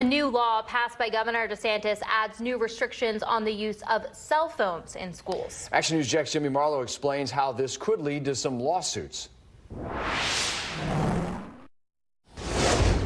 A new law passed by Governor DeSantis adds new restrictions on the use of cell phones in schools. Action News Jax Jimmy Marlowe explains how this could lead to some lawsuits.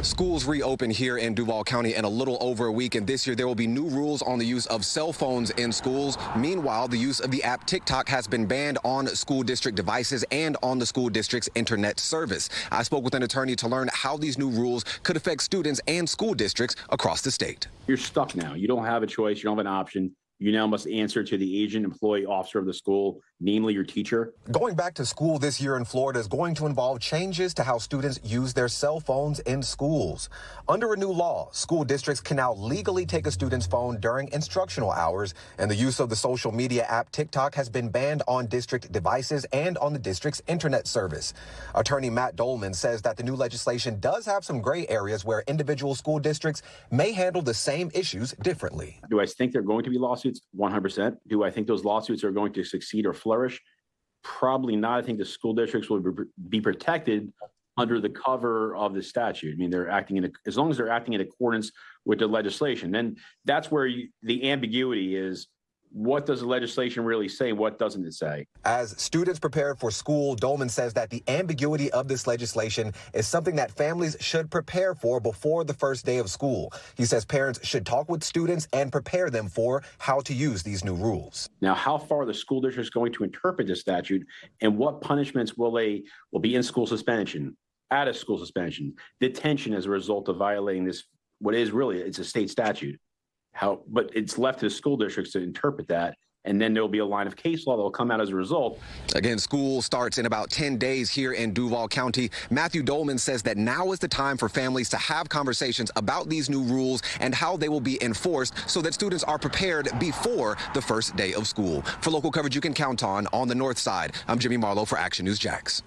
Schools reopen here in Duval County in a little over a week, and this year there will be new rules on the use of cell phones in schools. Meanwhile, the use of the app TikTok has been banned on school district devices and on the school district's internet service. I spoke with an attorney to learn how these new rules could affect students and school districts across the state. You're stuck now. You don't have a choice. You don't have an option you now must answer to the agent, employee, officer of the school, namely your teacher. Going back to school this year in Florida is going to involve changes to how students use their cell phones in schools. Under a new law, school districts can now legally take a student's phone during instructional hours, and the use of the social media app TikTok has been banned on district devices and on the district's internet service. Attorney Matt Dolman says that the new legislation does have some gray areas where individual school districts may handle the same issues differently. Do I think there are going to be lawsuits? Lawsuits? 100%. Do I think those lawsuits are going to succeed or flourish? Probably not. I think the school districts will be protected under the cover of the statute. I mean, they're acting in a, as long as they're acting in accordance with the legislation. And that's where you, the ambiguity is what does the legislation really say? What doesn't it say? As students prepare for school, Dolman says that the ambiguity of this legislation is something that families should prepare for before the first day of school. He says parents should talk with students and prepare them for how to use these new rules. Now, how far the school district is going to interpret this statute and what punishments will they will be in school suspension, out of school suspension, detention as a result of violating this what is really it's a state statute how but it's left to the school districts to interpret that and then there'll be a line of case law that will come out as a result. Again, school starts in about 10 days here in Duval County. Matthew Dolman says that now is the time for families to have conversations about these new rules and how they will be enforced so that students are prepared before the first day of school. For local coverage you can count on on the north side, I'm Jimmy Marlowe for Action News Jax.